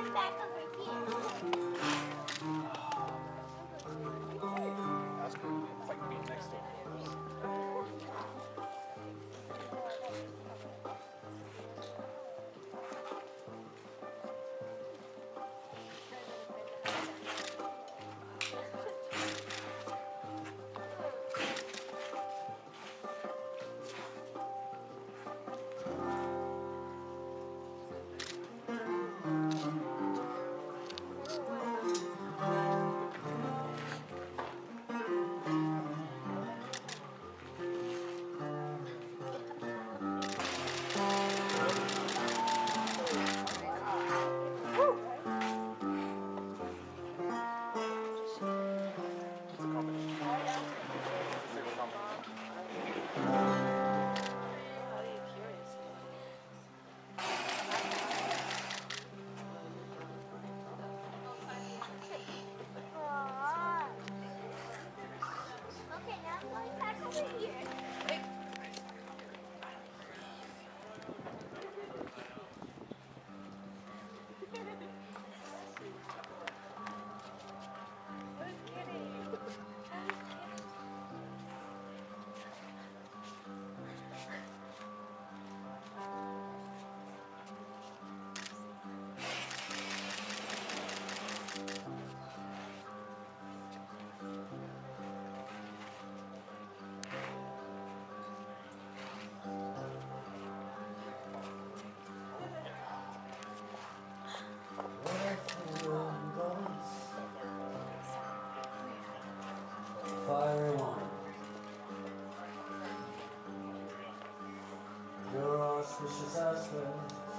mais perto do Auspicious husband.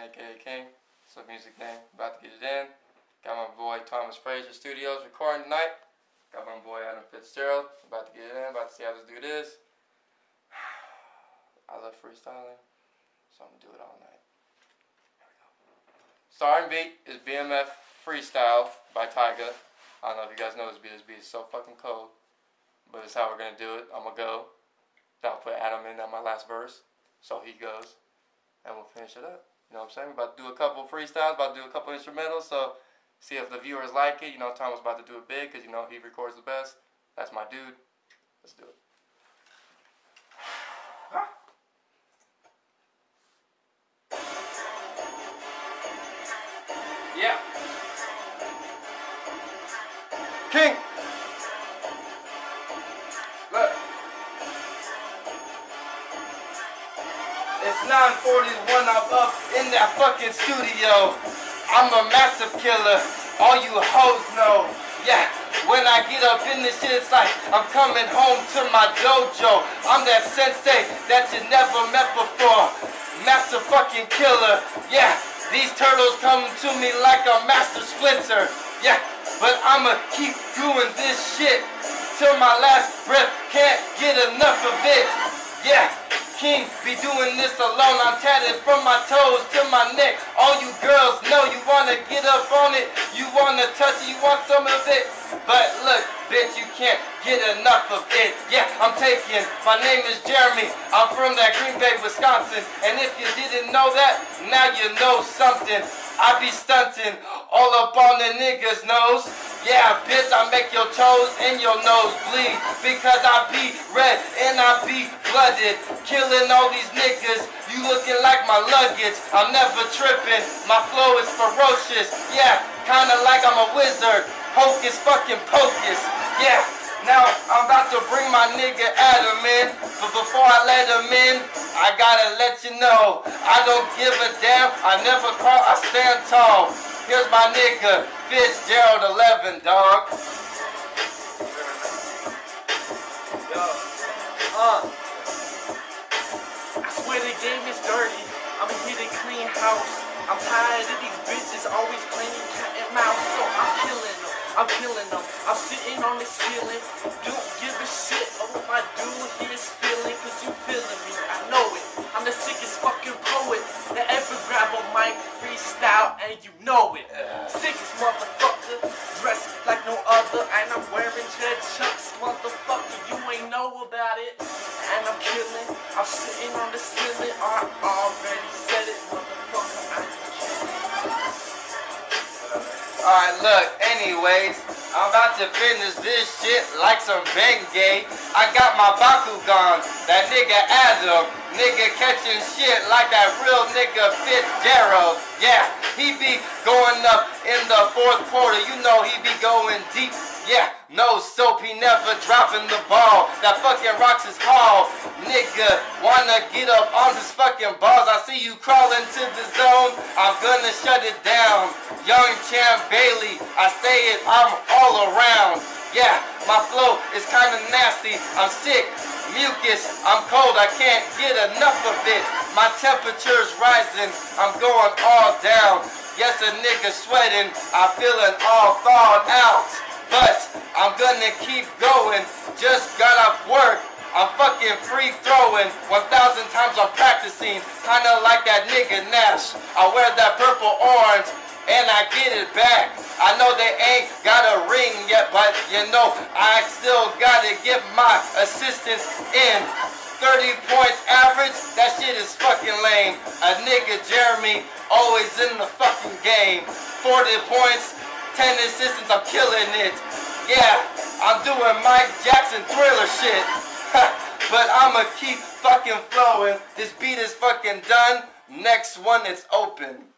Aka King. A music name, about to get it in. Got my boy Thomas Frazier Studios recording tonight. Got my boy Adam Fitzgerald, about to get it in, about to see how this dude is. I love freestyling, so I'm gonna do it all night. Starting beat is BMF Freestyle by Tyga. I don't know if you guys know this beat. This beat is so fucking cold, but it's how we're gonna do it. I'm gonna go. I'll put Adam in on my last verse, so he goes and we'll finish it up. You know what I'm saying? We're about to do a couple freestyles, about to do a couple instrumentals, so see if the viewers like it. You know, Tom was about to do it big because you know he records the best. That's my dude. Let's do it. Yeah. King. 941, I'm up in that fucking studio. I'm a massive killer, all you hoes know. Yeah, when I get up in this shit, it's like I'm coming home to my dojo. I'm that sensei that you never met before. Master fucking killer, yeah. These turtles come to me like a master splinter. Yeah, but I'ma keep doing this shit till my last breath. Can't get enough of it. Yeah, King be doing this alone. I'm tatted from my toes to my neck. All you girls know you wanna get up on it. You wanna touch it. You want some of it. But look, bitch, you can't get enough of it. Yeah, I'm taking. My name is Jeremy. I'm from that Green Bay, Wisconsin. And if you didn't know that, now you know something. I be stunting all up on the niggas' nose. Yeah, bitch, I make your toes and your nose bleed because I be red and I be blooded, killing all these niggas. You looking like my luggage. I'm never tripping. My flow is ferocious. Yeah, kinda like I'm a wizard. Hocus fucking pocus. Yeah. Now I'm about to bring my nigga Adam in, but before I let him in, I gotta let you know I don't give a damn. I never call. I stand tall. Here's my nigga Fitzgerald 11, dog. Yo, uh, I swear the game is dirty. I'm here to clean house. I'm tired of these bitches always playing cat and mouse, so I'm killing them. I'm killing them. I'm sitting on the ceiling. Don't give a shit what my dude here is feeling, cause you feeling me. I know it. I'm the sickest fucking poet that ever grab a mic, freestyle, and you know it. Sickest motherfucker, dressed like no other, and I'm wearing red chucks, motherfucker. You ain't know about it. And I'm killing. I'm sitting on the ceiling. I already said it, motherfucker. Alright, look, anyways, I'm about to finish this shit like some Bengay. I got my Bakugan, that nigga Adam, nigga catching shit like that real nigga Fitzgerald. Yeah, he be going up in the fourth quarter, you know he be going deep. Yeah, no soap, he never dropping the ball. That fucking rocks his hall. Nigga, wanna get up on his fucking balls. I see you crawling to the zone. I'm gonna shut it down. Young Champ Bailey, I say it, I'm all around. Yeah, my flow is kinda nasty. I'm sick, mucus, I'm cold, I can't get enough of it. My temperature's rising, I'm going all down. Yes, a nigga sweating, I'm feeling all thawed out. But I'm gonna keep going. Just got off work. I'm fucking free throwing. 1,000 times I'm practicing. Kinda like that nigga Nash. I wear that purple orange and I get it back. I know they ain't got a ring yet, but you know, I still gotta get my assistance in. 30 points average, that shit is fucking lame. A nigga Jeremy, always in the fucking game. 40 points, 10 assistants, I'm killing it. Yeah, I'm doing Mike Jackson thriller shit. but I'ma keep fucking flowing. This beat is fucking done. Next one it's open.